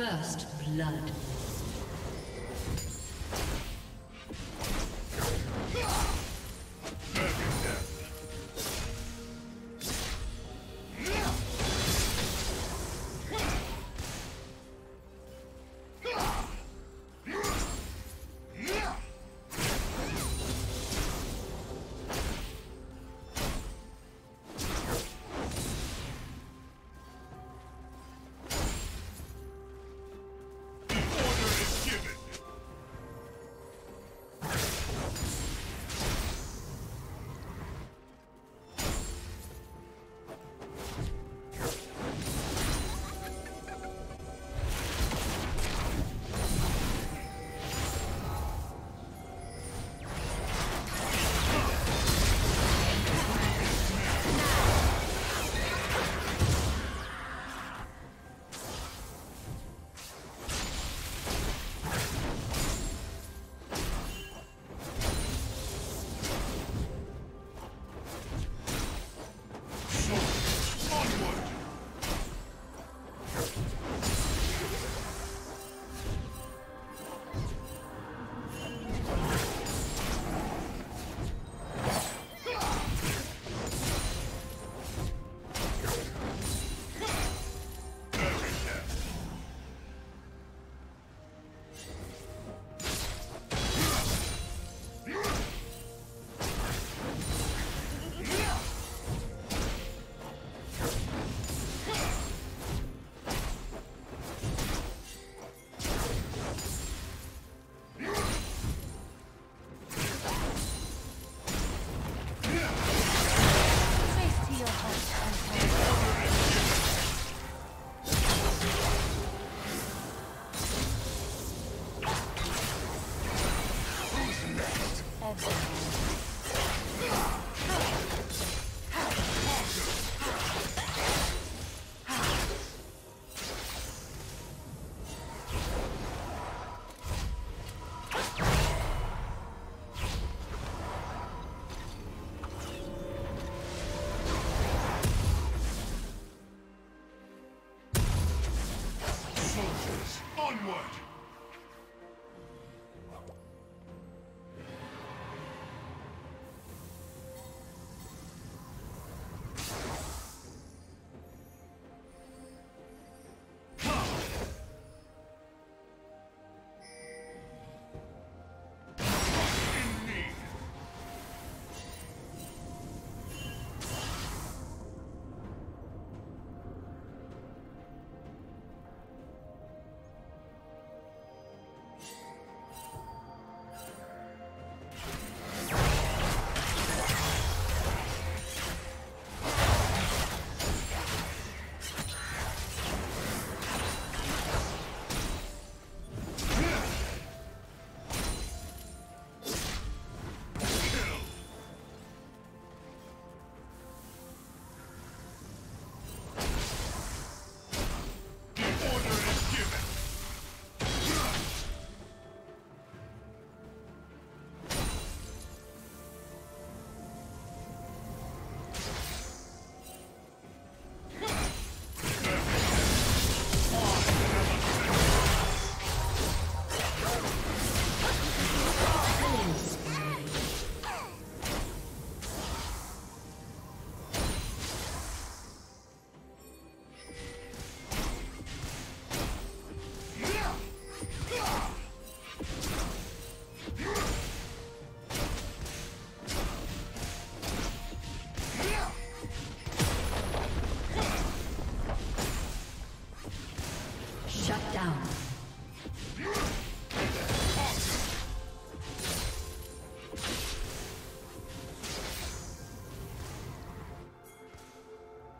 First blood. Onward!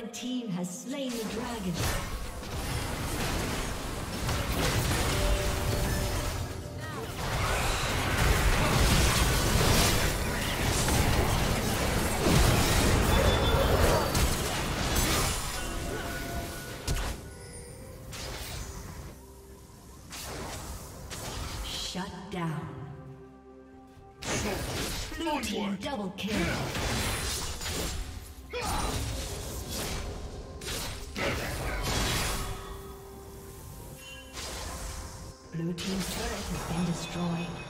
Red team has slain the dragon. Shut down. Blue team double kill. Destroyed.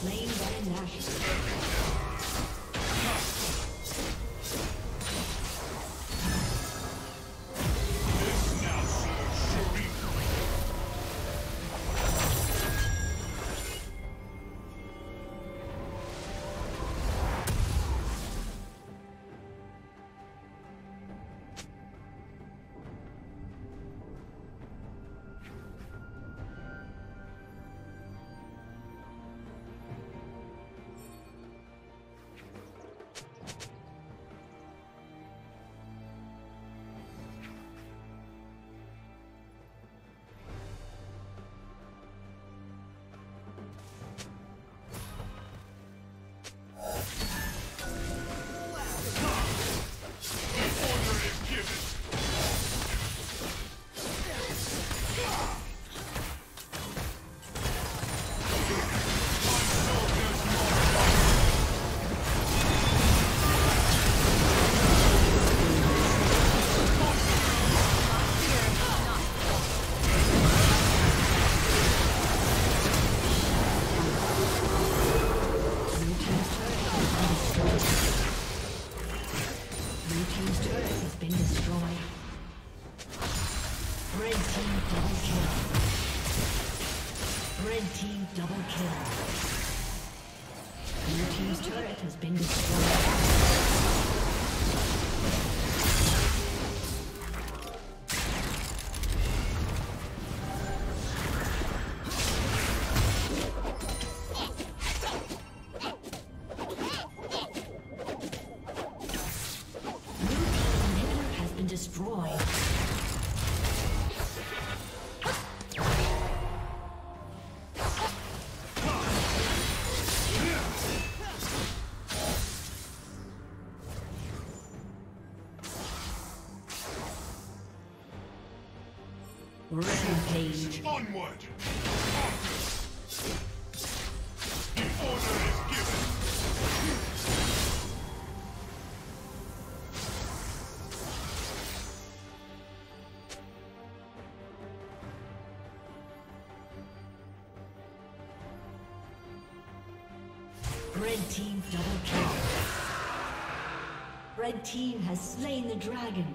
slain by Nashor. Onward! The order is given! Red team double kill. Red team has slain the dragon.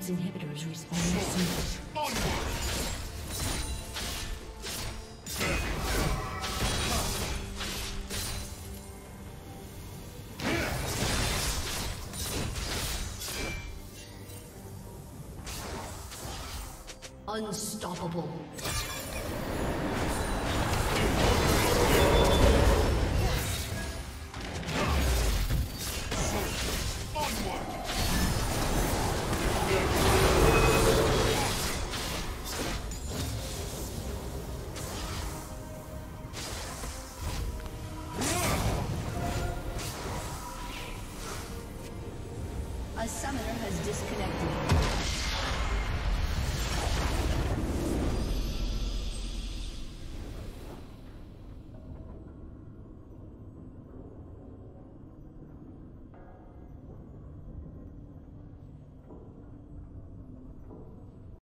Summoners respawning soon. Onward! Unstoppable.